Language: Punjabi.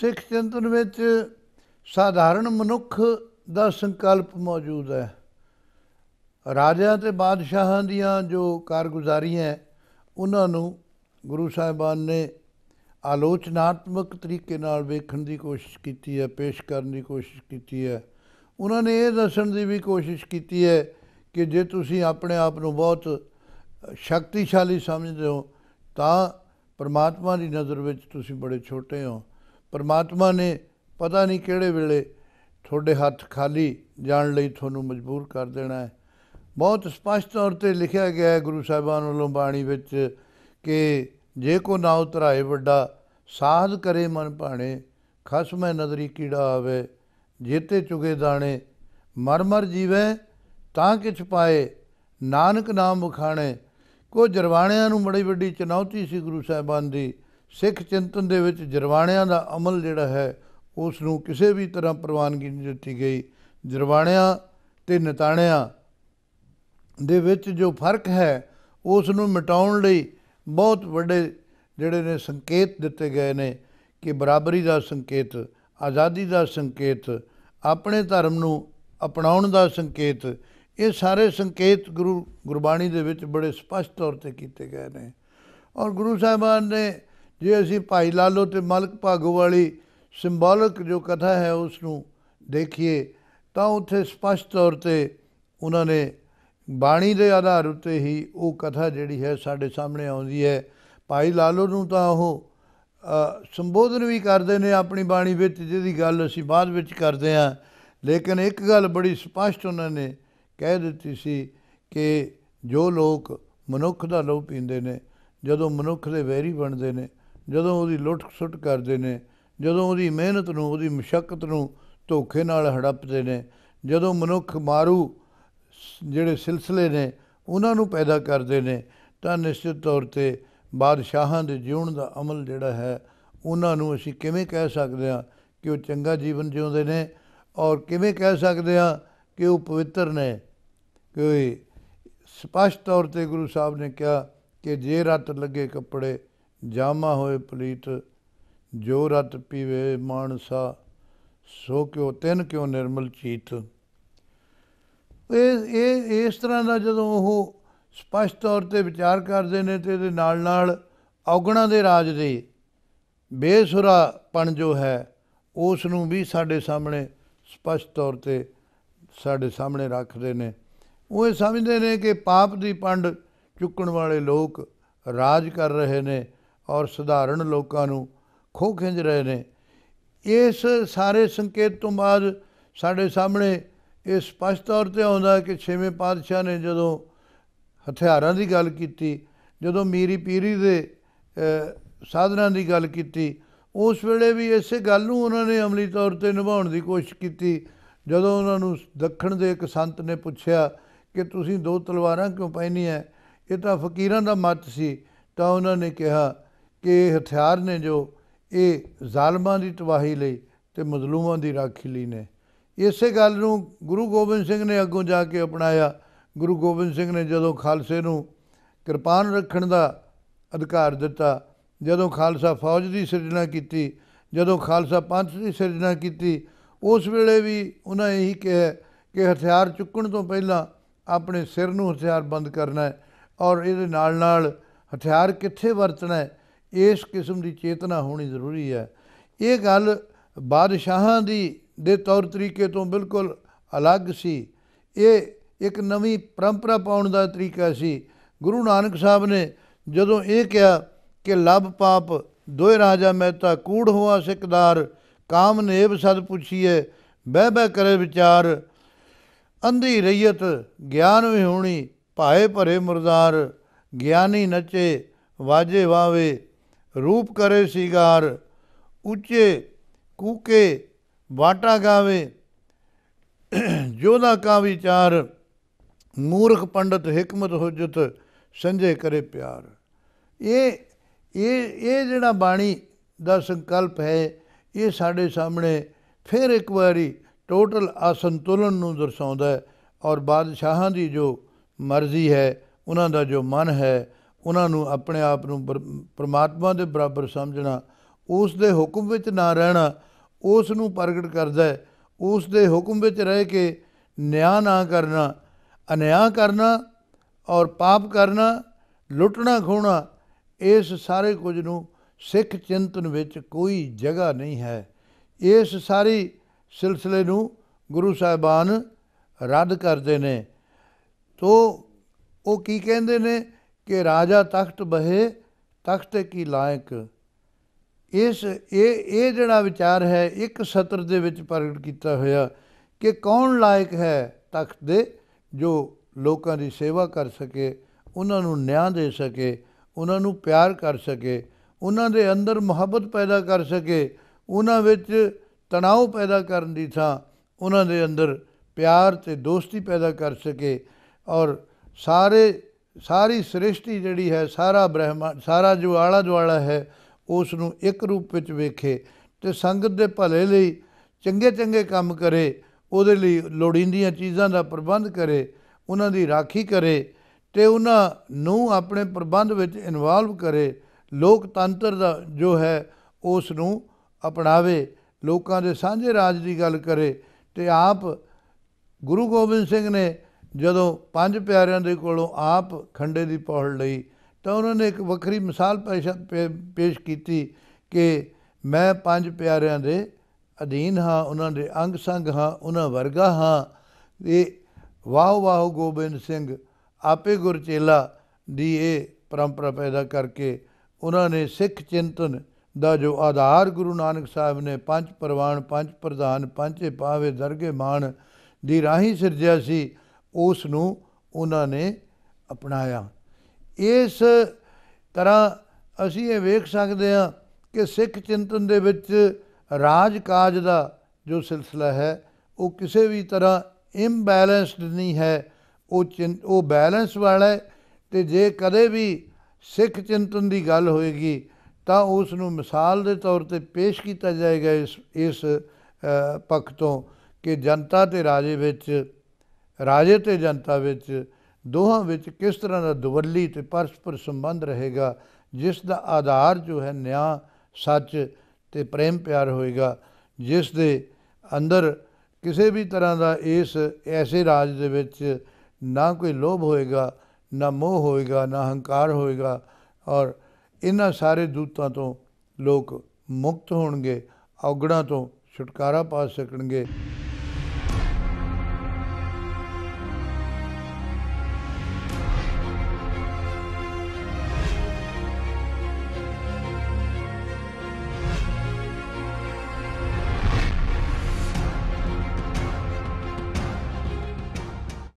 ਸਿੱਖ ਚਿੰਤਨ ਵਿੱਚ ਸਾਧਾਰਨ ਮਨੁੱਖ ਦਾ ਸੰਕਲਪ ਮੌਜੂਦ ਹੈ। ਰਾਜਿਆਂ ਤੇ ਬਾਦਸ਼ਾਹਾਂ ਦੀਆਂ ਜੋ ਕਾਰਗੁਜ਼ਾਰੀਆਂ ਉਹਨਾਂ ਨੂੰ ਗੁਰੂ ਸਾਹਿਬਾਨ ਨੇ ਆਲੋਚਨਾਤਮਕ ਤਰੀਕੇ ਨਾਲ ਵੇਖਣ ਦੀ ਕੋਸ਼ਿਸ਼ ਕੀਤੀ ਹੈ, ਪੇਸ਼ ਕਰਨ ਦੀ ਕੋਸ਼ਿਸ਼ ਕੀਤੀ ਹੈ। ਉਹਨਾਂ ਨੇ ਇਹ ਦੱਸਣ ਦੀ ਵੀ ਕੋਸ਼ਿਸ਼ ਕੀਤੀ ਹੈ ਕਿ ਜੇ ਤੁਸੀਂ ਆਪਣੇ ਆਪ ਨੂੰ ਬਹੁਤ ਸ਼ਕਤੀਸ਼ਾਲੀ ਸਮਝਦੇ ਹੋ, ਤਾਂ ਪਰਮਾਤਮਾ ਦੀ ਨਜ਼ਰ ਵਿੱਚ ਤੁਸੀਂ ਬੜੇ ਛੋਟੇ ਹੋ। ਪਰਮਾਤਮਾ ਨੇ ਪਤਾ ਨਹੀਂ ਕਿਹੜੇ ਵੇਲੇ ਤੁਹਾਡੇ ਹੱਥ ਖਾਲੀ ਜਾਣ ਲਈ ਤੁਹਾਨੂੰ ਮਜਬੂਰ ਕਰ ਦੇਣਾ ਹੈ। ਬਹੁਤ ਸਪਸ਼ਟ ਤੌਰ ਤੇ ਲਿਖਿਆ ਗਿਆ ਹੈ ਗੁਰੂ ਸਾਹਿਬਾਨ ਵੱਲੋਂ ਬਾਣੀ ਵਿੱਚ ਕਿ ਜੇ ਕੋ ਨਾ ਉਤਰਾਏ ਵੱਡਾ, ਸਾਧ ਕਰੇ ਮਨ ਭਾਣੇ ਖਸਮੈ ਨਦਰੀ ਕੀੜਾ ਆਵੇ, ਜੇਤੇ ਚੁਗੇ ਦਾਣੇ, ਮਰ ਮਰ ਜੀਵੇ, ਤਾਂ ਕਿਛ ਪਾਏ, ਨਾਨਕ ਨਾਮ ਵਖਾਣੇ। ਕੋ ਜਰਵਾਣਿਆਂ ਨੂੰ ਬੜੀ ਵੱਡੀ ਚੁਣੌਤੀ ਸੀ ਗੁਰੂ ਸਾਹਿਬਾਨ ਦੀ। ਸਿੱਖ ਚਿੰਤਨ ਦੇ ਵਿੱਚ ਜਰਵਾਣਿਆਂ ਦਾ ਅਮਲ ਜਿਹੜਾ ਹੈ, ਉਸ ਨੂੰ ਕਿਸੇ ਵੀ ਤਰ੍ਹਾਂ ਪ੍ਰਵਾਨਗੀ ਨਹੀਂ ਦਿੱਤੀ ਗਈ। ਜਰਵਾਣਿਆਂ ਤੇ ਨਤਾਣਿਆਂ ਦੇ ਵਿੱਚ ਜੋ ਫ਼ਰਕ ਹੈ, ਉਸ ਨੂੰ ਮਿਟਾਉਣ ਲਈ ਬਹੁਤ ਵੱਡੇ ਜਿਹੜੇ ਨੇ ਸੰਕੇਤ ਦਿੱਤੇ ਗਏ ਨੇ ਕਿ ਬਰਾਬਰੀ ਦਾ ਸੰਕੇਤ, ਆਜ਼ਾਦੀ ਦਾ ਸੰਕੇਤ, ਆਪਣੇ ਧਰਮ ਨੂੰ ਅਪਣਾਉਣ ਦਾ ਸੰਕੇਤ, ਇਹ ਸਾਰੇ ਸੰਕੇਤ ਗੁਰੂ ਗੁਰਬਾਣੀ ਦੇ ਵਿੱਚ ਬੜੇ ਸਪਸ਼ਟ ਤੌਰ ਤੇ ਕੀਤੇ ਗਏ ਨੇ। ਔਰ ਗੁਰੂ ਸਾਹਿਬਾਨ ਨੇ ਜੇ ਅਸੀਂ ਭਾਈ ਲਾਲੋ ਤੇ ਮਲਕ ਭਾਗੋ ਵਾਲੀ ਸਿੰਬੋਲਿਕ ਜੋ ਕਥਾ ਹੈ ਉਸ ਨੂੰ ਦੇਖੀਏ, ਤਾਂ ਉੱਥੇ ਸਪਸ਼ਟ ਤੌਰ ਤੇ ਉਹਨਾਂ ਨੇ ਬਾਣੀ ਦੇ ਆਧਾਰ ਉੱਤੇ ਹੀ ਉਹ ਕਥਾ ਜਿਹੜੀ ਹੈ ਸਾਡੇ ਸਾਹਮਣੇ ਆਉਂਦੀ ਹੈ। ਭਾਈ ਲਾਲੋ ਨੂੰ ਤਾਂ ਉਹ ਸੰਬੋਧਨ ਵੀ ਕਰਦੇ ਨੇ ਆਪਣੀ ਬਾਣੀ ਵਿੱਚ, ਜਿਹਦੀ ਗੱਲ ਅਸੀਂ ਬਾਅਦ ਵਿੱਚ ਕਰਦੇ ਹਾਂ। ਲੇਕਿਨ ਇੱਕ ਗੱਲ ਬੜੀ ਸਪਸ਼ਟ ਉਹਨਾਂ ਨੇ ਕਹਿ ਦਿੱਤੀ ਸੀ ਕਿ ਜੋ ਲੋਕ ਮਨੁੱਖ ਦਾ ਲਹੂ ਪੀਂਦੇ ਨੇ, ਜਦੋਂ ਮਨੁੱਖ ਦੇ ਵੈਰੀ ਬਣਦੇ ਨੇ ਜਦੋਂ ਉਹਦੀ ਲੁੱਟ ਸੁੱਟ ਕਰਦੇ ਨੇ, ਜਦੋਂ ਉਹਦੀ ਮਿਹਨਤ ਨੂੰ, ਉਹਦੀ ਮੁਸ਼ਕਲ ਨੂੰ ਧੋਖੇ ਨਾਲ ਹੜੱਪਦੇ ਨੇ, ਜਦੋਂ ਮਨੁੱਖ ਮਾਰੂ ਜਿਹੜੇ ਸਿਲਸਿਲੇ ਨੇ, ਉਹਨਾਂ ਨੂੰ ਪੈਦਾ ਕਰਦੇ ਨੇ, ਤਾਂ ਨਿਸ਼ਚਿਤ ਤੌਰ ਤੇ ਬਾਦਸ਼ਾਹਾਂ ਦੇ ਜਿਉਣ ਦਾ ਅਮਲ ਜਿਹੜਾ ਹੈ, ਉਹਨਾਂ ਨੂੰ ਅਸੀਂ ਕਿਵੇਂ ਕਹਿ ਸਕਦੇ ਹਾਂ ਕਿ ਉਹ ਚੰਗਾ ਜੀਵਨ ਜਿਉਂਦੇ ਨੇ ਔਰ ਕਿਵੇਂ ਕਹਿ ਸਕਦੇ ਹਾਂ ਕਿ ਉਹ ਪਵਿੱਤਰ ਨੇ? ਕਿ ਸਪਸ਼ਟ ਤੌਰ ਤੇ ਗੁਰੂ ਸਾਹਿਬ ਨੇ ਕਿਹਾ ਕਿ ਜੇ ਰਤ ਲੱਗੇ ਕੱਪੜੇ ਜਾਮਾ ਹੋਏ ਪਲੀਤ, ਜੋ ਰਤ ਪੀਵੇ ਮਾਨਸਾ, ਸੋ ਕਿਉ ਤਿੰਨ ਕਿਉ ਨਿਰਮਲ ਚੀਤ। ਇਹ ਇਹ, ਇਸ ਤਰ੍ਹਾਂ ਦਾ ਜਦੋਂ ਉਹ ਸਪਸ਼ਟ ਤੌਰ ਤੇ ਵਿਚਾਰ ਕਰਦੇ ਨੇ ਤੇ ਇਹਦੇ ਨਾਲ ਨਾਲ ਔਗਣਾ ਦੇ ਰਾਜ ਦੇ ਬੇਸੁਰਾਪਣ ਜੋ ਹੈ ਉਸ ਨੂੰ ਵੀ ਸਾਡੇ ਸਾਹਮਣੇ ਸਪਸ਼ਟ ਤੌਰ ਤੇ ਸਾਡੇ ਸਾਹਮਣੇ ਰੱਖਦੇ ਨੇ। ਉਹ ਇਹ ਸਮਝਦੇ ਨੇ ਕਿ ਪਾਪ ਦੀ ਪੰਡ ਚੁੱਕਣ ਵਾਲੇ ਲੋਕ ਰਾਜ ਕਰ ਰਹੇ ਨੇ ਔਰ ਸਧਾਰਨ ਲੋਕਾਂ ਨੂੰ ਖੋ ਖਿੰਜ ਰਹੇ ਨੇ। ਇਸ ਸਾਰੇ ਸੰਕੇਤ ਤੋਂ ਬਾਅਦ ਸਾਡੇ ਸਾਹਮਣੇ ਇਹ ਸਪਸ਼ਟ ਤੌਰ ਤੇ ਆਉਂਦਾ ਕਿ ਛੇਵੇਂ ਪਾਤਸ਼ਾਹ ਨੇ ਜਦੋਂ ਹਥਿਆਰਾਂ ਦੀ ਗੱਲ ਕੀਤੀ, ਜਦੋਂ ਮੀਰੀ ਪੀਰੀ ਦੇ ਸਾਧਨਾਂ ਦੀ ਗੱਲ ਕੀਤੀ, ਉਸ ਵੇਲੇ ਵੀ ਇਸੇ ਗੱਲ ਨੂੰ ਉਹਨਾਂ ਨੇ ਅਮਲੀ ਤੌਰ ਤੇ ਨਿਭਾਉਣ ਦੀ ਕੋਸ਼ਿਸ਼ ਕੀਤੀ। ਜਦੋਂ ਉਹਨਾਂ ਨੂੰ ਦੱਖਣ ਦੇ ਇੱਕ ਸੰਤ ਨੇ ਪੁੱਛਿਆ ਕਿ ਤੁਸੀਂ ਦੋ ਤਲਵਾਰਾਂ ਕਿਉਂ ਪਹਿਨੀਆਂ, ਇਹ ਤਾਂ ਫਕੀਰਾਂ ਦਾ ਮਤ ਸੀ, ਤਾਂ ਉਹਨਾਂ ਨੇ ਕਿਹਾ ਕਿ ਇਹ ਹਥਿਆਰ ਨੇ ਜੋ ਇਹ ਜ਼ਾਲਮਾਂ ਦੀ ਤਬਾਹੀ ਲਈ ਤੇ ਮਜ਼ਲੂਮਾਂ ਦੀ ਰਾਖੀ ਲਈ ਨੇ। ਇਸੇ ਗੱਲ ਨੂੰ ਗੁਰੂ ਗੋਬਿੰਦ ਸਿੰਘ ਨੇ ਅੱਗੋਂ ਜਾ ਕੇ ਅਪਣਾਇਆ। ਗੁਰੂ ਗੋਬਿੰਦ ਸਿੰਘ ਨੇ ਜਦੋਂ ਖਾਲਸੇ ਨੂੰ ਕਿਰਪਾਨ ਰੱਖਣ ਦਾ ਅਧਿਕਾਰ ਦਿੱਤਾ, ਜਦੋਂ ਖਾਲਸਾ ਫੌਜ ਦੀ ਸਿਰਜਣਾ ਕੀਤੀ, ਜਦੋਂ ਖਾਲਸਾ ਪੰਥ ਦੀ ਸਿਰਜਣਾ ਕੀਤੀ, ਉਸ ਵੇਲੇ ਵੀ ਉਹਨਾਂ ਇਹੀ ਕਿਹਾ ਕਿ ਹਥਿਆਰ ਚੁੱਕਣ ਤੋਂ ਪਹਿਲਾਂ ਆਪਣੇ ਸਿਰ ਨੂੰ ਹਥਿਆਰ ਬੰਦ ਕਰਨਾ ਹੈ ਔਰ ਇਹਦੇ ਨਾਲ ਨਾਲ ਹਥਿਆਰ ਕਿੱਥੇ ਵਰਤਣਾ ਹੈ ਇਸ ਕਿਸਮ ਦੀ ਚੇਤਨਾ ਹੋਣੀ ਜ਼ਰੂਰੀ ਹੈ। ਇਹ ਗੱਲ ਬਾਦਸ਼ਾਹਾਂ ਦੀ, ਦੇ ਤੌਰ ਤਰੀਕੇ ਤੋਂ ਬਿਲਕੁਲ ਅਲੱਗ ਸੀ। ਇਹ ਇੱਕ ਨਵੀਂ ਪਰੰਪਰਾ ਪਾਉਣ ਦਾ ਤਰੀਕਾ ਸੀ। ਗੁਰੂ ਨਾਨਕ ਸਾਹਿਬ ਨੇ ਜਦੋਂ ਇਹ ਕਿਹਾ ਕਿ ਲਬ ਪਾਪ, ਦੋਏ ਰਾਜਾ ਮਹਿਤਾ, ਕੂੜ ਹੋਆ ਸਿਕਦਾਰ, ਕਾਮ ਨੇਬ ਸਦ ਪੁੱਛੀਏ ਬਹਿ ਬਹਿ ਕਰੇ ਵਿਚਾਰ, ਅੰਧੀ ਰਈਅਤ, ਗਿਆਨ ਵਿਹੂਣੀ, ਭਾਏ ਭਰੇ ਮੁਰਦਾਰ, ਗਿਆਨੀ ਨੱਚੇ, ਵਾਜੇ ਵਾਵੇ ਰੂਪ ਕਰੇ ਸਿਗਾਰ, ਉੱਚੇ ਕੂਕੇ ਵਾਟਾ ਗਾਵੇ ਜੋਦਾ ਕਾ ਵਿਚਾਰ, ਮੂਰਖ ਪੰਡਤ ਹਕਮਤ ਹੁਜਤ ਸੰਜੇ ਕਰੇ ਪਿਆਰ। ਇਹ ਇਹ ਇਹ ਜਿਹੜਾ ਬਾਣੀ ਦਾ ਸੰਕਲਪ ਹੈ, ਇਹ ਸਾਡੇ ਸਾਹਮਣੇ ਫਿਰ ਇੱਕ ਵਾਰੀ ਟੋਟਲ ਅਸੰਤੁਲਨ ਨੂੰ ਦਰਸਾਉਂਦਾ ਹੈ ਔਰ ਬਾਦਸ਼ਾਹਾਂ ਦੀ ਜੋ ਮਰਜ਼ੀ ਹੈ, ਉਹਨਾਂ ਦਾ ਜੋ ਮਨ ਹੈ ਉਹਨਾਂ ਨੂੰ ਆਪਣੇ ਆਪ ਨੂੰ ਪਰਮਾਤਮਾ ਦੇ ਬਰਾਬਰ ਸਮਝਣਾ, ਉਸ ਦੇ ਹੁਕਮ ਵਿੱਚ ਨਾ ਰਹਿਣਾ, ਉਸ ਨੂੰ ਪ੍ਰਗਟ ਕਰਦਾ ਹੈ, ਉਸ ਦੇ ਹੁਕਮ ਵਿੱਚ ਰਹਿ ਕੇ ਨਿਆਂ ਨਾ ਕਰਨਾ, ਅਨਿਆਂ ਕਰਨਾ ਔਰ ਪਾਪ ਕਰਨਾ, ਲੁੱਟਣਾ ਖੋਣਾ ਇਸ ਸਾਰੇ ਕੁਝ ਨੂੰ ਸਿੱਖ ਚਿੰਤਨ ਵਿੱਚ ਕੋਈ ਜਗ੍ਹਾ ਨਹੀਂ ਹੈ। ਇਸ ਸਾਰੀ ਸਿਲਸਿਲੇ ਨੂੰ ਗੁਰੂ ਸਾਹਿਬਾਨ ਰੱਦ ਕਰਦੇ ਨੇ। ਤੋ, ਉਹ ਕੀ ਕਹਿੰਦੇ ਨੇ? ਕਿ ਰਾਜਾ ਤਖਤ ਬਹੇ, ਤਖਤ ਕੀ ਲਾਇਕ? ਇਸ, ਇਹ ਇਹ ਜਿਹੜਾ ਵਿਚਾਰ ਹੈ, ਇੱਕ ਸਤਰ ਦੇ ਵਿੱਚ ਪ੍ਰਗਟ ਕੀਤਾ ਹੋਇਆ ਕਿ ਕੌਣ ਲਾਇਕ ਹੈ ਤਖਤ ਦੇ ਜੋ ਲੋਕਾਂ ਦੀ ਸੇਵਾ ਕਰ ਸਕੇ, ਉਹਨਾਂ ਨੂੰ ਨਿਆਂ ਦੇ ਸਕੇ, ਉਹਨਾਂ ਨੂੰ ਪਿਆਰ ਕਰ ਸਕੇ, ਉਹਨਾਂ ਦੇ ਅੰਦਰ ਮੁਹੱਬਤ ਪੈਦਾ ਕਰ ਸਕੇ, ਉਹਨਾਂ ਵਿੱਚ ਤਣਾਅ ਪੈਦਾ ਕਰਨ ਦੀ ਥਾਂ, ਉਹਨਾਂ ਦੇ ਅੰਦਰ ਪਿਆਰ ਤੇ ਦੋਸਤੀ ਪੈਦਾ ਕਰ ਸਕੇ ਔਰ ਸਾਰੇ ਸਾਰੀ ਸ੍ਰਿਸ਼ਟੀ ਜਿਹੜੀ ਹੈ, ਸਾਰਾ ਬ੍ਰਹਮੰਡ ਸਾਰਾ ਜੋ ਆਲਾ ਦੁਆਲਾ ਹੈ, ਉਸ ਨੂੰ ਇੱਕ ਰੂਪ ਵਿੱਚ ਵੇਖੇ ਤੇ ਸੰਗਤ ਦੇ ਭਲੇ ਲਈ ਚੰਗੇ ਚੰਗੇ ਕੰਮ ਕਰੇ, ਉਹਦੇ ਲਈ ਲੋੜੀਂਦੀਆਂ ਚੀਜ਼ਾਂ ਦਾ ਪ੍ਰਬੰਧ ਕਰੇ, ਉਹਨਾਂ ਦੀ ਰਾਖੀ ਕਰੇ ਤੇ ਉਹਨਾਂ ਨੂੰ ਆਪਣੇ ਪ੍ਰਬੰਧ ਵਿੱਚ ਇਨਵੋਲਵ ਕਰੇ, ਲੋਕਤੰਤਰ ਦਾ ਜੋ ਹੈ, ਉਸ ਨੂੰ ਅਪਣਾਵੇ, ਲੋਕਾਂ ਦੇ ਸਾਂਝੇ ਰਾਜ ਦੀ ਗੱਲ ਕਰੇ ਤੇ ਆਪ ਗੁਰੂ ਗੋਬਿੰਦ ਸਿੰਘ ਨੇ ਜਦੋਂ ਪੰਜ ਪਿਆਰਿਆਂ ਦੇ ਕੋਲੋਂ ਆਪ ਖੰਡੇ ਦੀ ਪੌੜ ਲਈ, ਤਾਂ ਉਹਨਾਂ ਨੇ ਇੱਕ ਵੱਖਰੀ ਮਿਸਾਲ ਪੇਸ਼- ਪੇ- ਪੇਸ਼ ਕੀਤੀ ਕਿ ਮੈਂ ਪੰਜ ਪਿਆਰਿਆਂ ਦੇ ਅਧੀਨ ਹਾਂ, ਉਹਨਾਂ ਦੇ ਅੰਗ ਸੰਗ ਹਾਂ, ਉਹਨਾਂ ਵਰਗਾ ਹਾਂ। ਇਹ ਵਾਹ ਵਾਹ ਗੋਬਿੰਦ ਸਿੰਘ, ਆਪੇ ਗੁਰਚੇਲਾ ਦੀ ਇਹ ਪਰੰਪਰਾ ਪੈਦਾ ਕਰਕੇ ਉਹਨਾਂ ਨੇ ਸਿੱਖ ਚਿੰਤਨ ਦਾ ਜੋ ਆਧਾਰ ਗੁਰੂ ਨਾਨਕ ਸਾਹਿਬ ਨੇ ਪੰਜ ਪ੍ਰਵਾਨ, ਪੰਜ ਪ੍ਰਧਾਨ, ਪੰਜੇ ਪਾਵੇ ਦਰਗੇ ਮਾਨ ਦੀ ਰਾਹੀਂ ਸਿਰਜਿਆ ਸੀ ਉਸ ਨੂੰ ਉਹਨਾਂ ਨੇ ਅਪਣਾਇਆ। ਇਸ ਤਰ੍ਹਾਂ ਅਸੀਂ ਇਹ ਵੇਖ ਸਕਦੇ ਹਾਂ ਕਿ ਸਿੱਖ ਚਿੰਤਨ ਦੇ ਵਿੱਚ ਰਾਜ ਕਾਜ ਦਾ ਜੋ ਸਿਲਸਿਲਾ ਹੈ, ਉਹ ਕਿਸੇ ਵੀ ਤਰ੍ਹਾਂ ਇੰਬੈਲੈਂਸਡ ਨਹੀਂ ਹੈ। ਉਹ ਚਿੰ, ਉਹ ਬੈਲੈਂਸ ਵਾਲਾ ਹੈ ਤੇ ਜੇ ਕਦੇ ਵੀ ਸਿੱਖ ਚਿੰਤਨ ਦੀ ਗੱਲ ਹੋਏਗੀ, ਤਾਂ ਉਸ ਨੂੰ ਮਿਸਾਲ ਦੇ ਤੌਰ ਤੇ ਪੇਸ਼ ਕੀਤਾ ਜਾਏਗਾ ਇਸ ਇਸ ਪੱਖ ਤੋਂ ਕਿ ਜਨਤਾ ਤੇ ਰਾਜੇ ਵਿੱਚ ਰਾਜੇ ਤੇ ਜਨਤਾ ਵਿੱਚ, ਦੋਹਾਂ ਵਿੱਚ ਕਿਸ ਤਰ੍ਹਾਂ ਦਾ ਦੁਵੱਲੀ ਤੇ ਪਰਸਪਰ ਸੰਬੰਧ ਰਹੇਗਾ, ਜਿਸ ਦਾ ਆਧਾਰ ਜੋ ਹੈ ਨਿਆਂ, ਸੱਚ ਤੇ ਪ੍ਰੇਮ ਪਿਆਰ ਹੋਏਗਾ, ਜਿਸ ਦੇ ਅੰਦਰ ਕਿਸੇ ਵੀ ਤਰ੍ਹਾਂ ਦਾ ਇਸ ਐਸੇ ਰਾਜ ਦੇ ਵਿੱਚ ਨਾ ਕੋਈ ਲੋਭ ਹੋਏਗਾ, ਨਾ ਮੋਹ ਹੋਏਗਾ, ਨਾ ਹੰਕਾਰ ਹੋਏਗਾ ਔਰ ਇਹਨਾਂ ਸਾਰੇ ਦੂਤਾਂ ਤੋਂ ਲੋਕ ਮੁਕਤ ਹੋਣਗੇ ਔਗੜਾਂ ਤੋਂ ਛੁਟਕਾਰਾ ਪਾ ਸਕਣਗੇ।